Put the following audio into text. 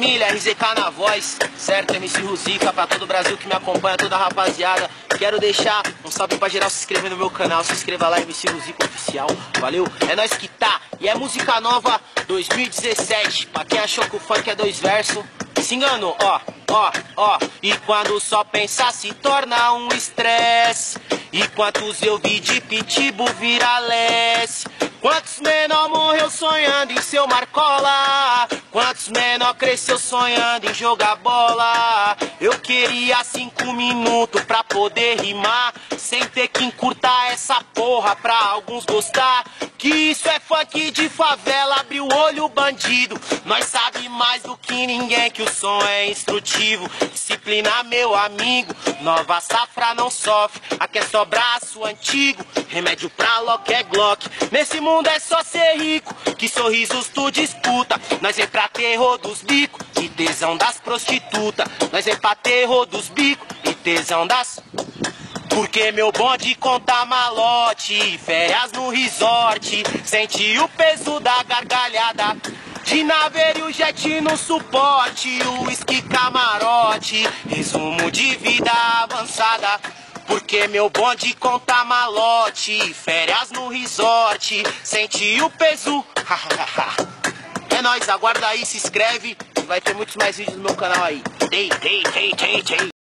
Família, RZK na voz, certo? MC Ruzica pra todo o Brasil que me acompanha, toda a rapaziada. Quero deixar um salve pra geral se inscrever no meu canal. Se inscreva lá, MC Ruzica Oficial. Valeu? É nós que tá. E é música nova 2017. Pra quem achou que o funk é dois versos, se enganou, ó, ó, ó. E quando só pensar se torna um estresse. E quantos eu vi de pitbull viralesse. Quantos menor morreu sonhando em seu Marcola? Menor cresceu sonhando em jogar bola? Eu queria cinco minutos pra poder rimar, sem ter que encurtar essa porra pra alguns gostar. Que isso é funk de favela, abre o olho bandido. Nós sabe mais do que ninguém que o som é instrutivo. Disciplina, meu amigo, nova safra não sofre. Aqui é só braço antigo, remédio pra lock é Glock. Nesse mundo é só ser rico, que sorrisos tu disputa. Nós vem pra terror dos bicos e tesão das prostitutas. Nós vem pra terror dos bicos e tesão das. Porque meu bonde conta malote, férias no resort, senti o peso da gargalhada. De naveiro, jet no suporte, uísque camarote, resumo de vida avançada. Porque meu bonde conta malote, férias no resort, senti o peso. é nóis, aguarda aí, se inscreve, vai ter muitos mais vídeos no meu canal aí. Ei, ei, ei, ei, ei.